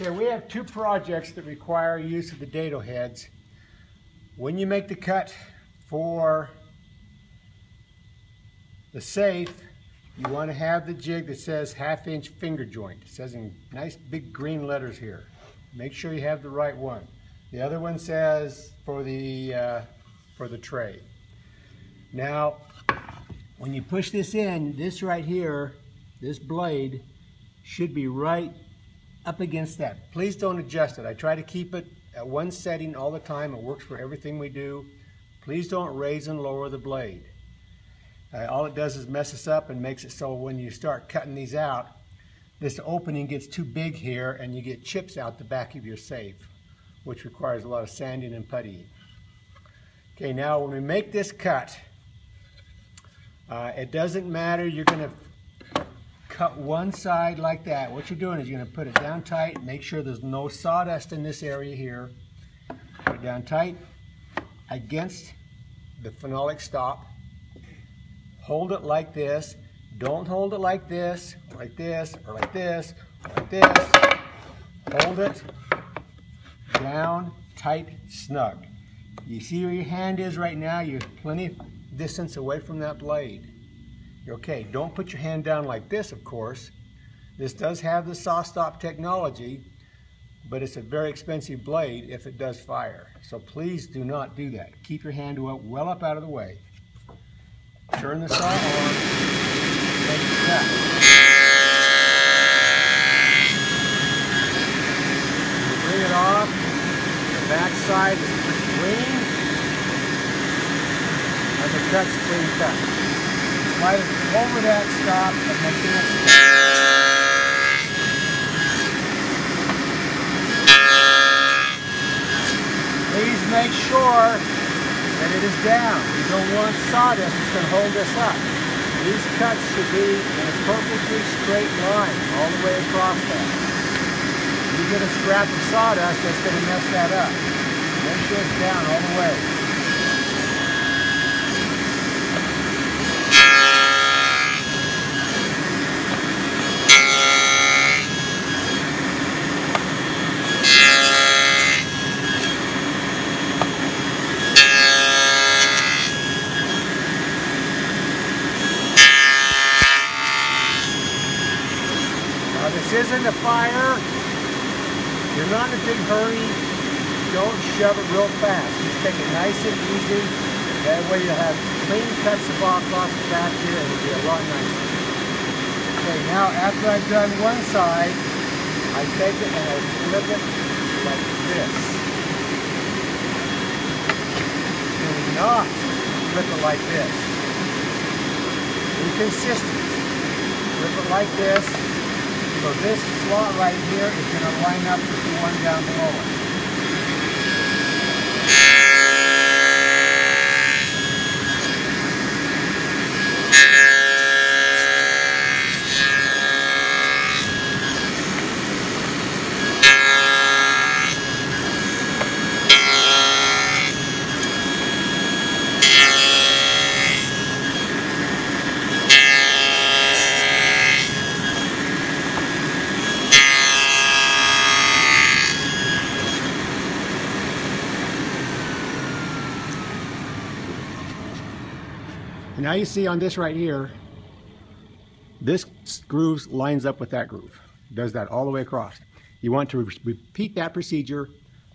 Okay, we have two projects that require use of the dado heads. When you make the cut for the safe, you want to have the jig that says half inch finger joint. It says in nice big green letters here. Make sure you have the right one. The other one says for the, uh, for the tray. Now, when you push this in, this right here, this blade should be right up against that. Please don't adjust it. I try to keep it at one setting all the time. It works for everything we do. Please don't raise and lower the blade. Uh, all it does is mess us up and makes it so when you start cutting these out, this opening gets too big here and you get chips out the back of your safe, which requires a lot of sanding and puttying. Okay, now when we make this cut, uh, it doesn't matter, you're going to cut one side like that. What you're doing is you're going to put it down tight, make sure there's no sawdust in this area here. Put it down tight against the phenolic stop hold it like this. Don't hold it like this, like this, or like this, or like this. Hold it down, tight, snug. You see where your hand is right now? You're plenty of distance away from that blade. Okay. Don't put your hand down like this, of course. This does have the SawStop technology, but it's a very expensive blade if it does fire. So please do not do that. Keep your hand well up out of the way. Turn the saw on. Bring it off. The back side is clean. And the cut's clean cut. Over that stop and. Please make sure that it is down. We don't want sawdust that's going to hold us up. These cuts should be in a perfectly straight line all the way across that. You get a scrap of sawdust, that's going to mess that up. Make sure it's down all the way. This isn't fire. You're not in a big hurry. Don't shove it real fast. Just take it nice and easy. That way you'll have clean cuts of off off the back here and it'll be a lot nicer. Okay, now after I've done one side, I take it and I flip it like this. Do not flip it like this. Be consistent. Flip it like this. So this slot right here is going to line up with the one down below it. Now you see on this right here, this groove lines up with that groove. Does that all the way across. You want to re repeat that procedure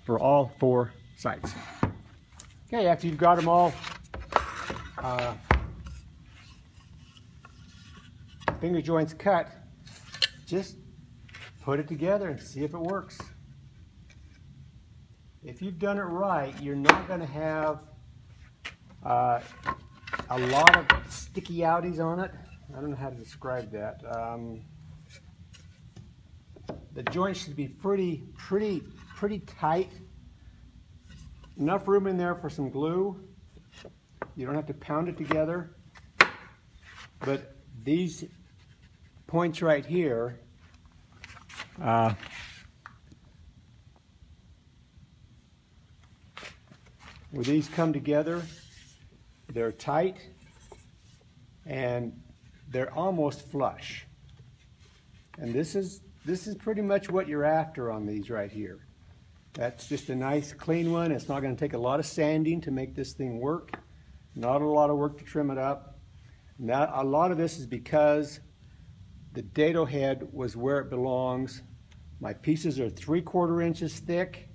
for all four sides. Okay, after you've got them all uh, finger joints cut, just put it together and see if it works. If you've done it right, you're not going to have uh, a lot of sticky outies on it. I don't know how to describe that. Um, the joint should be pretty, pretty, pretty tight. Enough room in there for some glue. You don't have to pound it together. But these points right here, uh, where these come together, they're tight and they're almost flush. And this is this is pretty much what you're after on these right here. That's just a nice clean one. It's not gonna take a lot of sanding to make this thing work. Not a lot of work to trim it up. Now, a lot of this is because the dado head was where it belongs. My pieces are three quarter inches thick.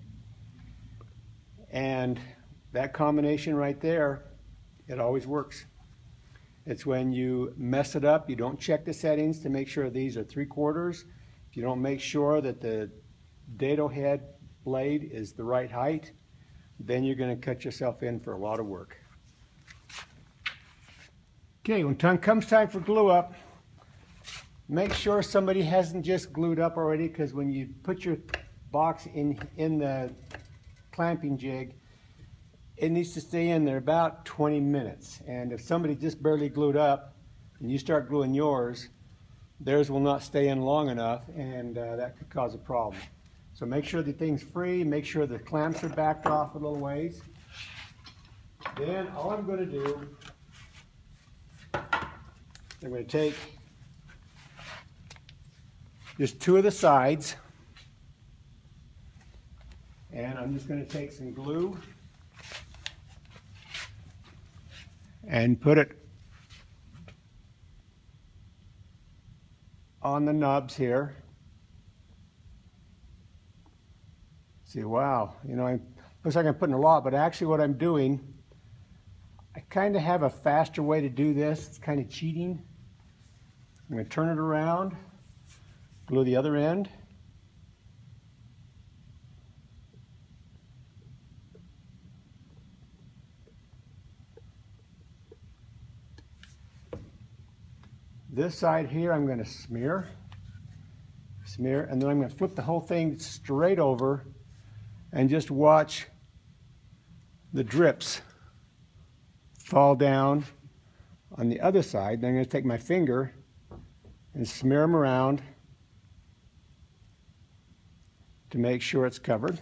And that combination right there, it always works. It's when you mess it up, you don't check the settings to make sure these are three quarters. If you don't make sure that the dado head blade is the right height, then you're gonna cut yourself in for a lot of work. Okay, when time comes time for glue up, make sure somebody hasn't just glued up already, because when you put your box in, in the clamping jig, it needs to stay in there about 20 minutes. And if somebody just barely glued up and you start gluing yours, theirs will not stay in long enough and uh, that could cause a problem. So make sure the thing's free, make sure the clamps are backed off a little ways. Then all I'm going to do, I'm going to take just two of the sides and I'm just going to take some glue and put it on the nubs here. See, wow, you know, I, looks like I'm putting a lot, but actually what I'm doing, I kind of have a faster way to do this. It's kind of cheating. I'm going to turn it around, glue the other end. This side here, I'm going to smear, smear, and then I'm going to flip the whole thing straight over and just watch the drips fall down on the other side. Then I'm going to take my finger and smear them around to make sure it's covered.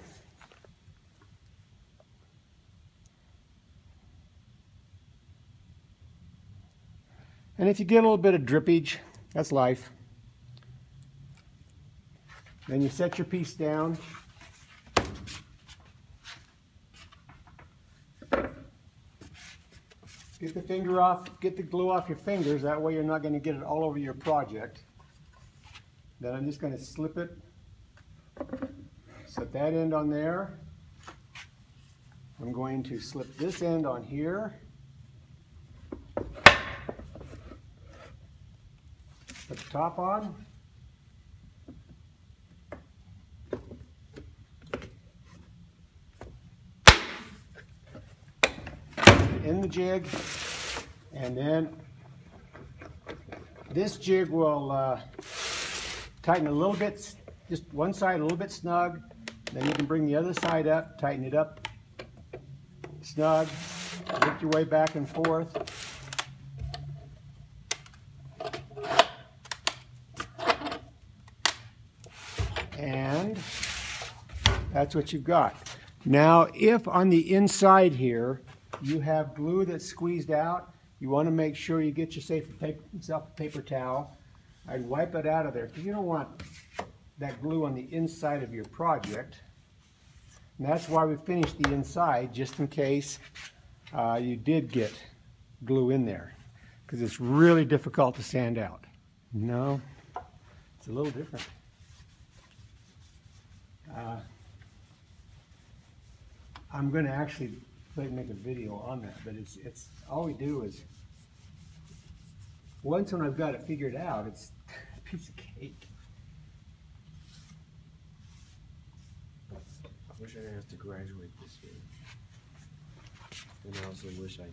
And if you get a little bit of drippage, that's life. Then you set your piece down. Get the finger off, get the glue off your fingers, that way you're not going to get it all over your project. Then I'm just going to slip it, set that end on there. I'm going to slip this end on here. Put the top on. In the jig, and then this jig will uh, tighten a little bit, just one side a little bit snug. Then you can bring the other side up, tighten it up snug, work your way back and forth. And that's what you've got. Now, if on the inside here you have glue that's squeezed out, you want to make sure you get yourself a paper, yourself a paper towel and wipe it out of there because you don't want that glue on the inside of your project. And that's why we finished the inside, just in case uh, you did get glue in there because it's really difficult to sand out. No, it's a little different. Uh, I'm going to actually make a video on that, but it's it's all we do is once when I've got it figured out, it's a piece of cake. I wish I didn't have to graduate this year. And I also wish I